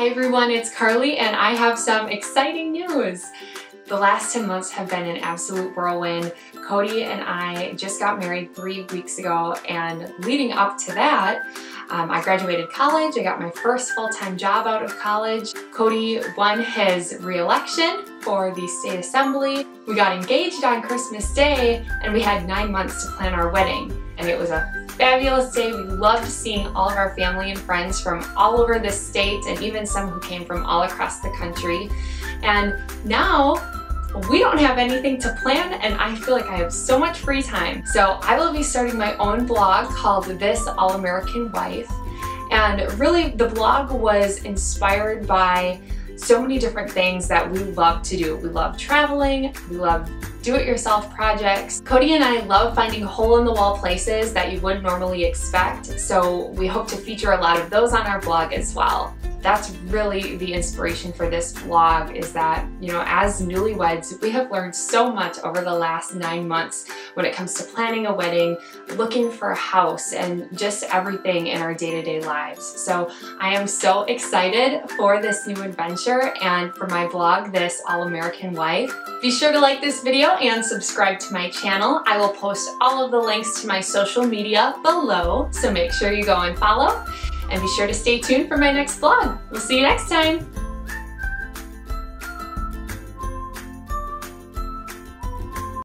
Hi everyone, it's Karlee and I have some exciting news. The last 10 months have been an absolute whirlwind. Cody and I just got married three weeks ago and leading up to that, um, I graduated college, I got my first full-time job out of college. Cody won his re-election for the state assembly. We got engaged on Christmas Day and we had nine months to plan our wedding and it was a fabulous day. We loved seeing all of our family and friends from all over the state and even some who came from all across the country. And now we don't have anything to plan and I feel like I have so much free time. So I will be starting my own blog called This All-American Wife. And really the blog was inspired by so many different things that we love to do. We love traveling, we love do-it-yourself projects. Cody and I love finding hole-in-the-wall places that you wouldn't normally expect, so we hope to feature a lot of those on our blog as well that's really the inspiration for this vlog is that, you know, as newlyweds, we have learned so much over the last nine months when it comes to planning a wedding, looking for a house, and just everything in our day-to-day -day lives. So I am so excited for this new adventure and for my blog, This All-American Wife. Be sure to like this video and subscribe to my channel. I will post all of the links to my social media below, so make sure you go and follow and be sure to stay tuned for my next vlog. We'll see you next time.